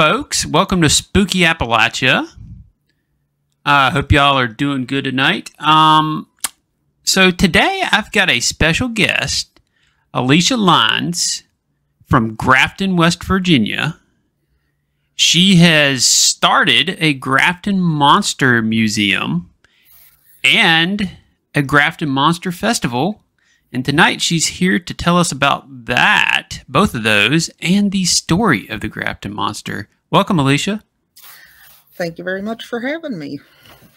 Folks, welcome to Spooky Appalachia. I uh, hope y'all are doing good tonight. Um, so today I've got a special guest, Alicia Lines from Grafton, West Virginia. She has started a Grafton Monster Museum and a Grafton Monster Festival. And tonight she's here to tell us about that, both of those, and the story of the Grafton Monster. Welcome, Alicia. Thank you very much for having me.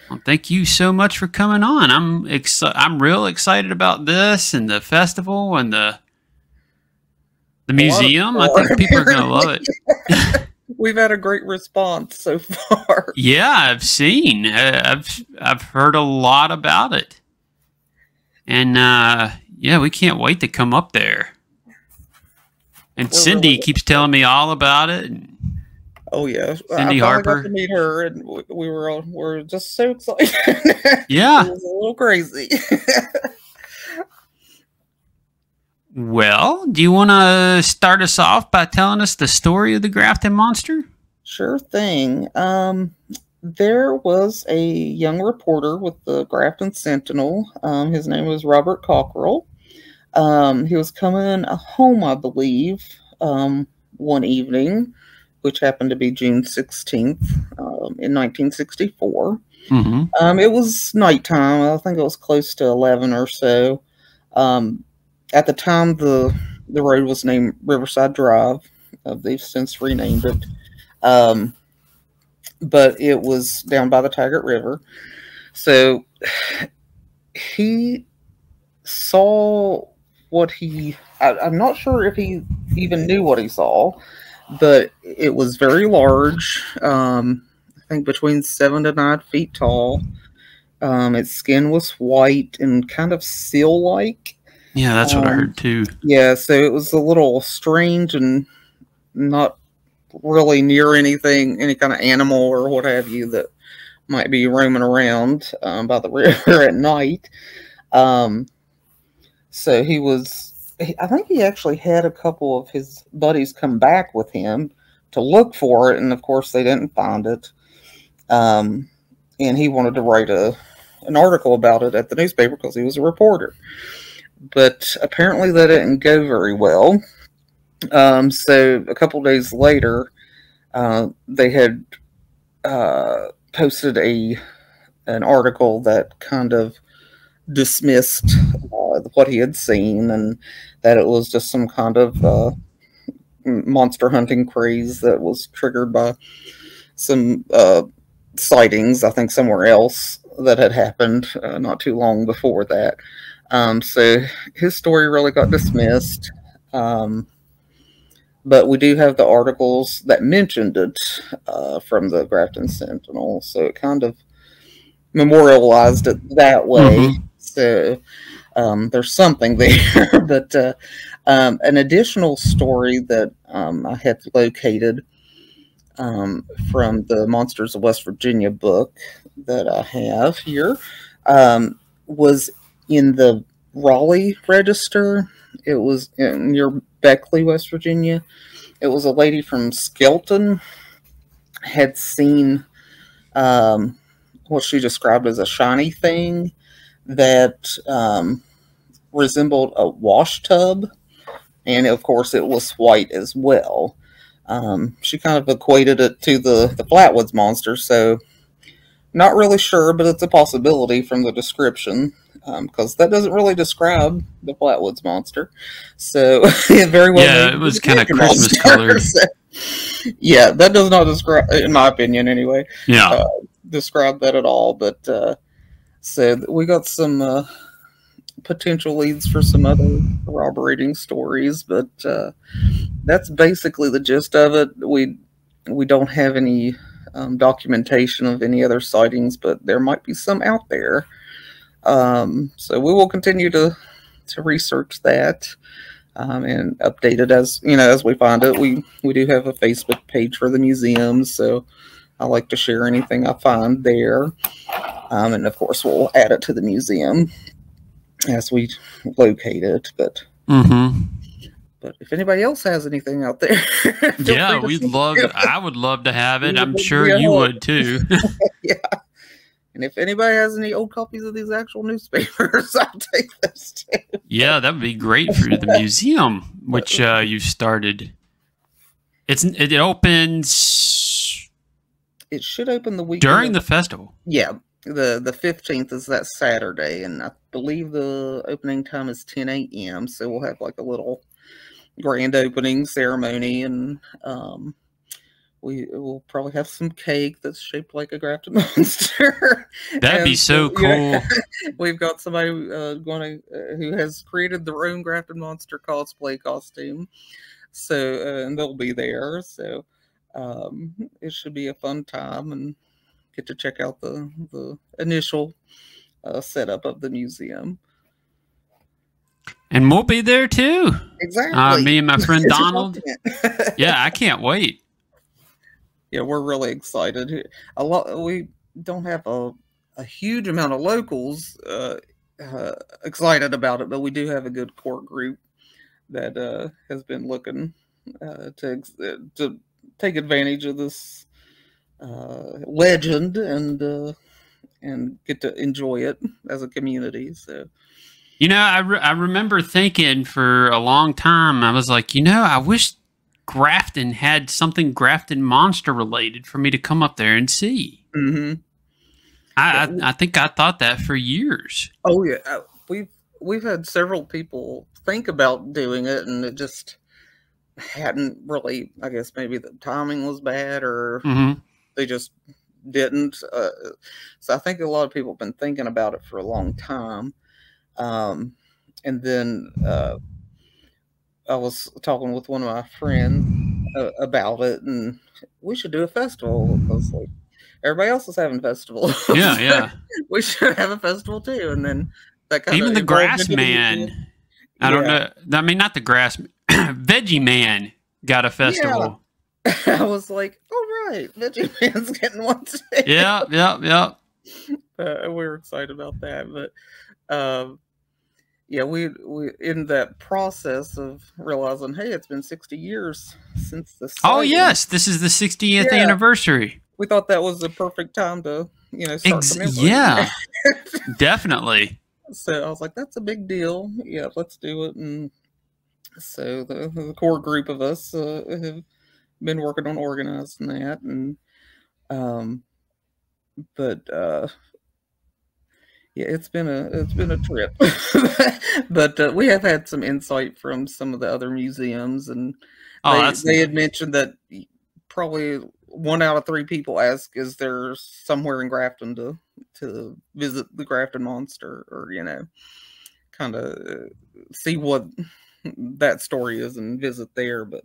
Well, thank you so much for coming on. I'm exci- I'm real excited about this and the festival and the the museum. I think people are going to love it. We've had a great response so far. Yeah, I've seen. Uh, I've I've heard a lot about it, and uh, yeah, we can't wait to come up there. And We're Cindy keeps telling me all about it. Oh yeah, Cindy I Harper. Got to meet her, and we were all, we are just so excited. Yeah, it was a little crazy. well, do you want to start us off by telling us the story of the Grafton Monster? Sure thing. Um, there was a young reporter with the Grafton Sentinel. Um, his name was Robert Cockrell. Um, he was coming home, I believe, um, one evening which happened to be June 16th um, in 1964. Mm-hmm. Um, it was nighttime. I think it was close to 11 or so. Um, at the time, the the road was named Riverside Drive. Uh, they've since renamed it. Um, but it was down by the Tygart River. So he saw what he, I, I'm not sure if he even knew what he saw but it was very large. Um, I think between seven to nine feet tall. Um, its skin was white and kind of seal like. Yeah, that's what um, I heard too. Yeah, so it was a little strange and not really near anything, any kind of animal or what have you that might be roaming around um, by the river at night. Um, so he was I think he actually had a couple of his buddies come back with him to look for it, and of course they didn't find it. Um, and he wanted to write a an article about it at the newspaper because he was a reporter. But apparently that didn't go very well. Um, so a couple days later, uh, they had uh, posted a an article that kind of dismissed uh, what he had seen and that it was just some kind of uh, monster hunting craze that was triggered by some uh, sightings, I think, somewhere else that had happened uh, not too long before that. Um, so his story really got dismissed. Um, but we do have the articles that mentioned it uh, from the Grafton Sentinel, so it kind of memorialized it that way. Mm-hmm. So um, there's something there. but uh, um, an additional story that um, I had located um, from the Monsters of West Virginia book that I have here um, was in the Raleigh Register. It was near Beckley, West Virginia. It was a lady from Skelton had seen um, what she described as a shiny thing that um, resembled a wash tub, and of course it was white as well. Um, she kind of equated it to the the Flatwoods monster, so not really sure, but it's a possibility from the description because um, that doesn't really describe the Flatwoods monster. So it very well. Yeah, it was kind of Christmas colored. So, yeah, that does not describe, in my opinion, anyway. Yeah, uh, describe that at all. But uh, so we got some uh, potential leads for some other corroborating stories, but uh, that's basically the gist of it. We we don't have any um, documentation of any other sightings, but there might be some out there. Um, so we will continue to to research that um, and update it as you know as we find it. We we do have a Facebook page for the museum, so I like to share anything I find there. Um, and of course, we'll add it to the museum as we locate it. But mm-hmm. But if anybody else has anything out there, Yeah, we'd love. it. I would love to have it. I'm sure you help. would too. yeah. And if anybody has any old copies of these actual newspapers, I'll take those too. yeah, that would be great for the museum, which uh, you started. It's it opens It should open the week during the festival. yeah the the fifteenth is that Saturday, and I believe the opening time is ten a.m. So we'll have like a little grand opening ceremony, and um, we will probably have some cake that's shaped like a Grafton monster. That'd be so cool. yeah, we've got somebody uh, going to uh, who has created their own Grafton monster cosplay costume, so uh, and they'll be there. So um, it should be a fun time and get to check out the the initial uh, setup of the museum. And we'll be there too. Exactly. Uh, me and my friend Donald. Yeah, I can't wait. yeah, we're really excited. A lot we don't have a a huge amount of locals uh, uh, excited about it, but we do have a good core group that uh, has been looking uh, to ex- uh, to take advantage of this uh, legend and uh, and get to enjoy it as a community. So You know, I, re- I remember thinking for a long time, I was like, you know, I wish Grafton had something Grafton monster related for me to come up there and see. hmm I, I, I think I thought that for years. Oh yeah, uh, we've we've had several people think about doing it, and it just hadn't really. I guess maybe the timing was bad, or hmm they just didn't. Uh, so I think a lot of people have been thinking about it for a long time. Um, and then uh, I was talking with one of my friends uh, about it, and we should do a festival. I was like, everybody else is having festivals. Yeah, yeah. we should have a festival too. And then that kind Even the Grass Man. I don't know. I mean, not the Grass Veggie Man got a festival. I was like, oh right, Veggie Man's getting one too. Yeah, yeah, yeah. uh, we were excited about that. But um, yeah, we we in that process of realizing, hey, it's been sixty years since the. Oh, yes. This is the 60th Yeah. anniversary. we thought that was the perfect time to you know start Ex- yeah, definitely. so I was like, that's a big deal. Yeah, let's do it. And so the, the core group of us uh, have been working on organizing that, and um, but uh, yeah, it's been a it's been a trip. but uh, we have had some insight from some of the other museums, and Oh, they, they had mentioned that probably one out of three people ask, "Is there somewhere in Grafton to to visit the Grafton Monster?" Or you know, kind of see what that story is and visit there. But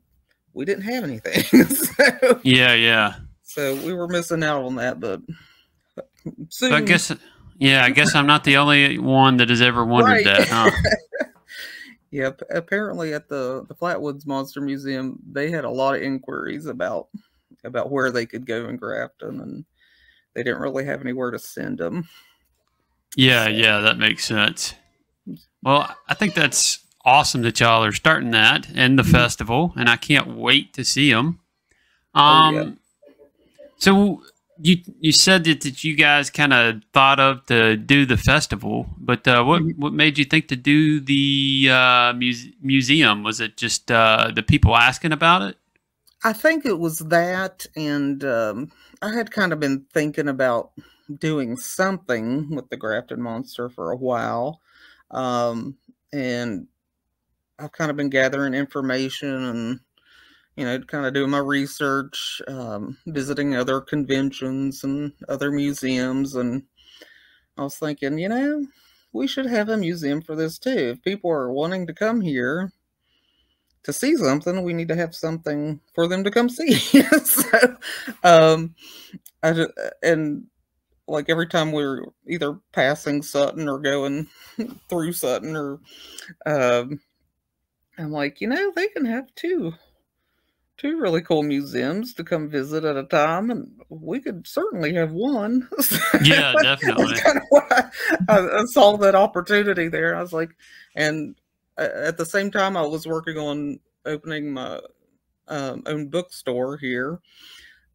we didn't have anything, so, yeah, yeah. so we were missing out on that. But soon, So I guess, yeah, I guess I'm not the only one that has ever wondered Right. that, huh? Yeah, apparently at the the Flatwoods Monster Museum, they had a lot of inquiries about about where they could go in Grafton, and they didn't really have anywhere to send them. Yeah, yeah, that makes sense. Well, I think that's awesome that y'all are starting that and the festival, and I can't wait to see them. Um, Oh, yeah. so you you said that, that you guys kind of thought of to do the festival, but uh, what Mhm. what made you think to do the uh, muse- museum? Was it just uh, the people asking about it? I think it was that, and um, I had kind of been thinking about doing something with the Grafton Monster for a while, um, and I've kind of been gathering information and you know, kind of doing my research, um, visiting other conventions and other museums, and I was thinking, you know, we should have a museum for this too. If people are wanting to come here to see something, we need to have something for them to come see. so, um, I ju- and like every time we're either passing Sutton or going through Sutton, or um, I'm like, you know, they can have two two really cool museums to come visit at a time, and we could certainly have one. Yeah, definitely. Kind of I, I saw that opportunity there. I was like, and at the same time, I was working on opening my um, own bookstore here,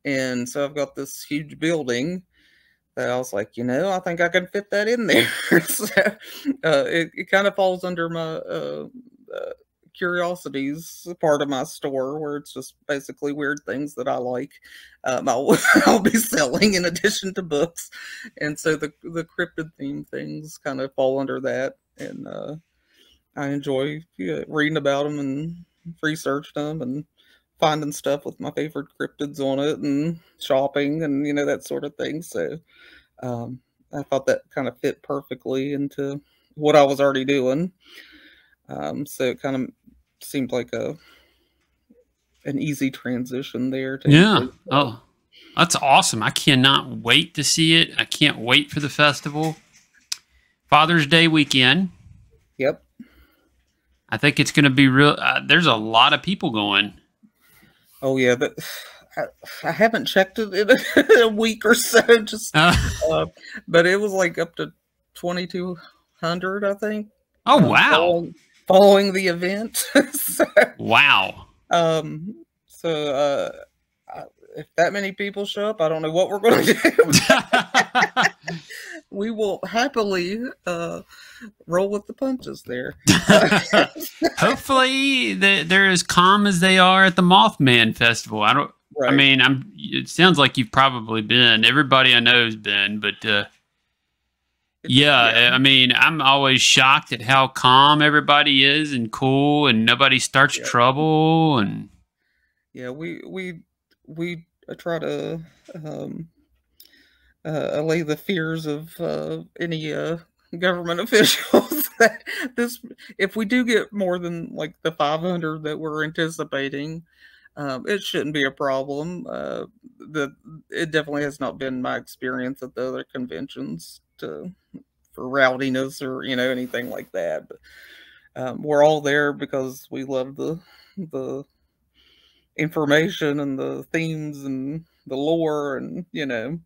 and so I've got this huge building that I was like, you know, I think I can fit that in there. so, uh, it, it kind of falls under my uh, uh, curiosities part of my store where it's just basically weird things that I like. Um, I'll, I'll be selling in addition to books. And so the, the cryptid theme things kind of fall under that. And uh, I enjoy yeah, reading about them and researching them and finding stuff with my favorite cryptids on it and shopping and, you know, that sort of thing. So um, I thought that kind of fit perfectly into what I was already doing. Um, so it kind of seemed like a an easy transition there. To yeah. Oh, that's awesome! I cannot wait to see it. I can't wait for the festival. Father's Day weekend. Yep. I think it's going to be real. Uh, there's a lot of people going. Oh yeah, but I, I haven't checked it in a, week or so. Just, uh, uh, but it was like up to twenty two hundred, I think. Oh um, wow! Following the event. so, wow. Um. So, uh, if that many people show up, I don't know what we're going to do. we will happily uh, roll with the punches there. Hopefully, they're as calm as they are at the Mothman Festival. I don't. Right. I mean, I'm. It sounds like you've probably been. Everybody I know has been, but uh, yeah, I mean, I'm always shocked at how calm everybody is and cool, and nobody starts yeah. trouble. And yeah, we we we try to um, uh, allay the fears of uh, any uh, government officials that this, if we do get more than like the 500 that we're anticipating, um, it shouldn't be a problem. Uh, the it definitely has not been my experience at the other conventions to for rowdiness or you know anything like that. But um, we're all there because we love the the information and the themes and the lore and you know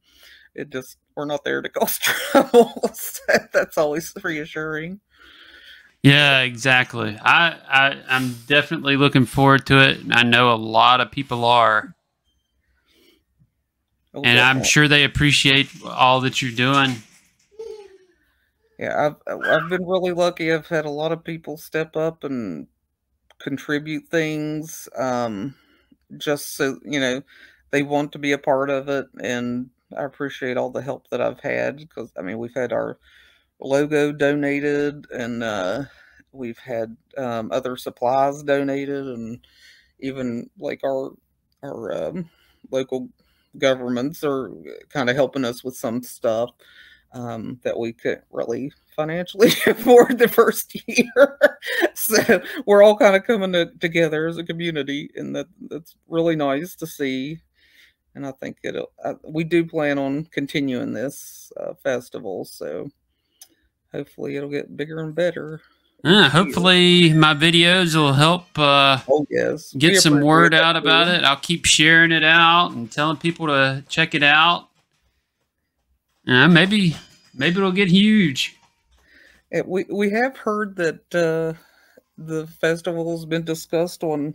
it just we're not there to cause trouble. That's always reassuring. Yeah, exactly. I, I I'm definitely looking forward to it. I know a lot of people are. Oh, and I'm sure they appreciate all that you're doing yeah, I've I've been really lucky. I've had a lot of people step up and contribute things, um, just so you know they want to be a part of it, and I appreciate all the help that I've had because I mean we've had our logo donated, and uh, we've had um, other supplies donated, and even like our our um, local governments are kind of helping us with some stuff um, that we couldn't really financially afford the first year. so we're all kind of coming to, together as a community, and that that's really nice to see. And I think it uh, we do plan on continuing this uh, festival, so hopefully it'll get bigger and better. Uh, hopefully my videos will help uh, oh, yes. get some word out about it. I'll keep sharing it out and telling people to check it out. Uh, maybe maybe it'll get huge. Yeah, we we have heard that uh, the festival's been discussed on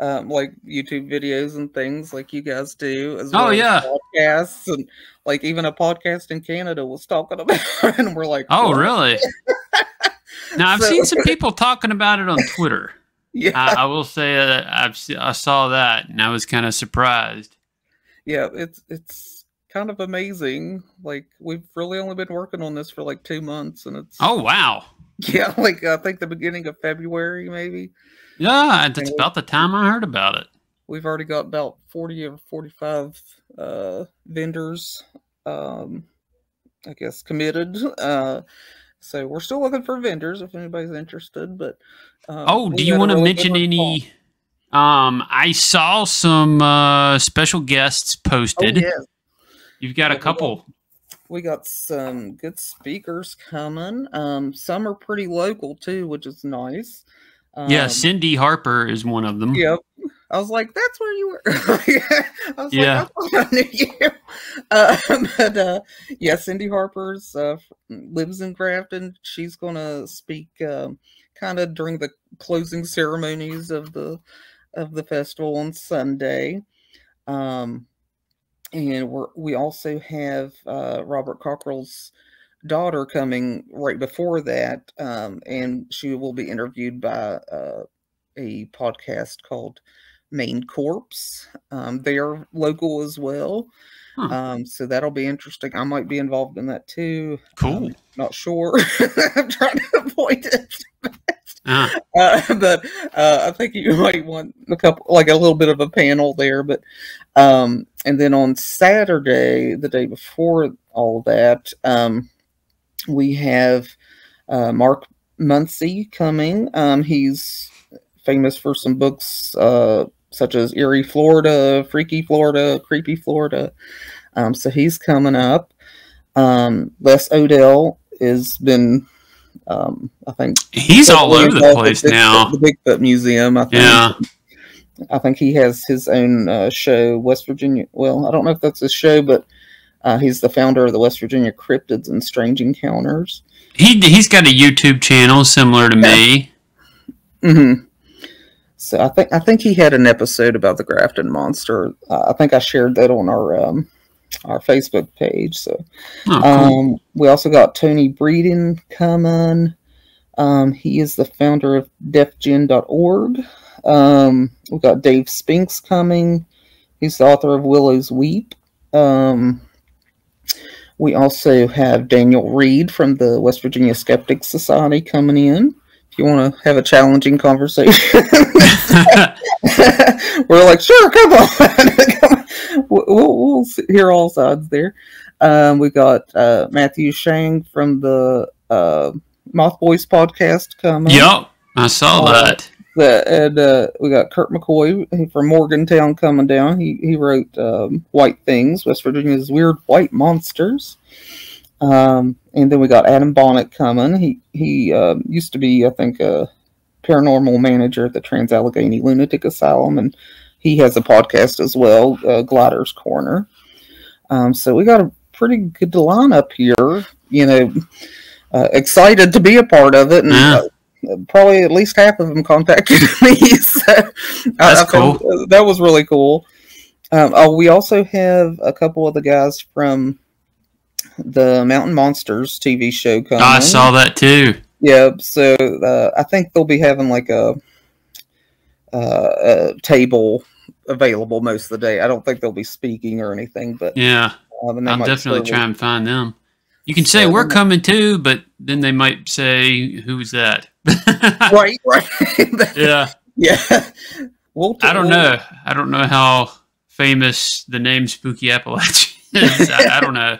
um, like YouTube videos and things like you guys do as oh, well. Oh yeah, podcasts and like even a podcast in Canada was talking about, it, and we're like, oh what? really? now I've so, seen some people talking about it on Twitter. Yeah, I, I will say that I've I saw that and I was kind of surprised. Yeah, it's it's kind of amazing. Like we've really only been working on this for like two months, and it's oh wow, yeah, like I think the beginning of February maybe. Yeah, and it's about the time I heard about it. We've already got about forty or forty-five uh, vendors, um, I guess, committed. Uh, so we're still looking for vendors if anybody's interested. But um, oh, do you want to really mention any? Um, I saw some uh, special guests posted. Oh, yes. You've got a couple. We got some good speakers coming. Um, some are pretty local too, which is nice. Um, yeah, Cindy Harper is one of them. Yep. I was like, "That's where you were." I was Yeah. like, "I I knew you." Uh, but uh, yeah, Cindy Harper's uh, lives in Grafton. She's gonna speak um, kind of during the closing ceremonies of the of the festival on Sunday. Um, and we're, we also have uh, Robert Cockrell's daughter coming right before that, um, and she will be interviewed by uh, a podcast called Main Corpse. Um, they are local as well, Huh. um, so that'll be interesting. I might be involved in that too. Cool. Um, not sure. I'm trying to avoid it. Uh, but uh, I think you might want a couple, like a little bit of a panel there. But um, and then on Saturday, the day before all that, um, we have uh, Mark Muncy coming. Um, he's famous for some books uh, such as Eerie, Florida, Freaky Florida, Creepy Florida. Um, so he's coming up. Um, Les Odell has been, um, I think, he's all over the place Bigfoot- now. The Bigfoot Museum, I think. Yeah. I think he has his own uh, show, West Virginia. Well, I don't know if that's his show, but uh, he's the founder of the West Virginia Cryptids and Strange Encounters. He he's got a YouTube channel similar to me. hmm So I think I think he had an episode about the Grafton Monster. Uh, I think I shared that on our um, our Facebook page. So Oh, cool. Um, we also got Tony Breeden coming. Um, he is the founder of defgen.org. Um, we've got Dave Spinks coming. He's the author of Willow's Weep. Um, we also have Daniel Reed from the West Virginia Skeptics Society coming in. You want to have a challenging conversation, we're like, sure, come on. We'll, we'll, hear all sides there. Um, we got uh, Matthew Shang from the uh, Moth Boys podcast coming. yep, I saw Uh, that. The, and uh, we got Kurt McCoy from Morgantown coming down. He he wrote um, White Things, West Virginia's Weird White Monsters. Um, and then we got Adam Bonnet coming. He he um, used to be, I think, a paranormal manager at the Trans Allegheny Lunatic Asylum, and he has a podcast as well, uh, Glider's Corner. Um, so we got a pretty good lineup here. You know, uh, excited to be a part of it, and Yeah. uh, probably at least half of them contacted me. So I- That's I found- uh, that was really cool. Um, oh, we also have a couple of the guys from the Mountain Monsters TV show coming. I saw that too. Yeah, so uh, I think they'll be having like a, uh, a table available most of the day. I don't think they'll be speaking or anything, but Yeah, um, I'll definitely try and find them. You can say we're coming too, but then they might say, "Who's that?" right, right. yeah, yeah. We'll I don't know. I don't know how famous the name Spooky Appalachia is. I, I don't know.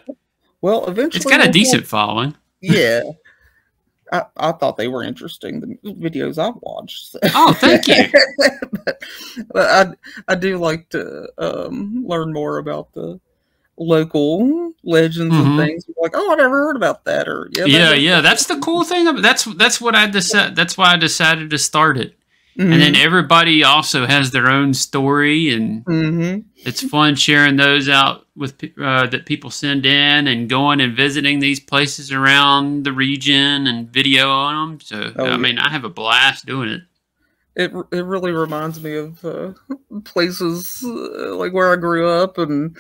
Well, eventually, It's got a decent following. Yeah. I, I thought they were interesting, the videos I've watched. so. Oh, thank you. but, but I, I do like to um, learn more about the local legends Mhm. and things. Like, oh, I never heard about that. Or yeah, Yeah, yeah. That's the cool thing. That's that's what I decided. That's why I decided to start it. Mhm. And then everybody also has their own story, and Mhm. it's fun sharing those out with uh, that people send in, and going and visiting these places around the region and video on them. So Oh, I yeah. mean, I have a blast doing it. it it really reminds me of uh, places uh, like where I grew up, and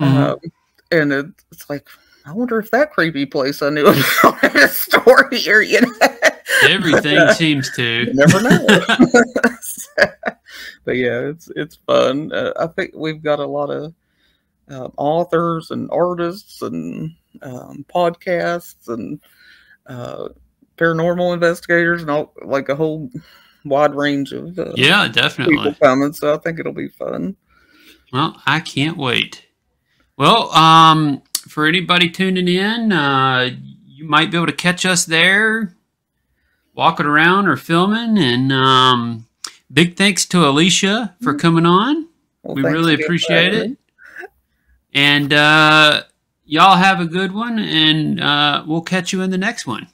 Mhm. um, and it, it's like I wonder if that creepy place I knew about had a story here. You know, Everything seems to. you never know. but yeah, it's it's fun. Uh, I think we've got a lot of um, authors and artists and um, podcasts and uh, paranormal investigators and all like a whole wide range of uh, Yeah, people definitely. coming. So I think it'll be fun. Well, I can't wait. Well, um, for anybody tuning in, uh, you might be able to catch us there, walking around or filming. And um, big thanks to Alicia for coming on. Well, we really appreciate it. And uh, y'all have a good one, and uh, we'll catch you in the next one.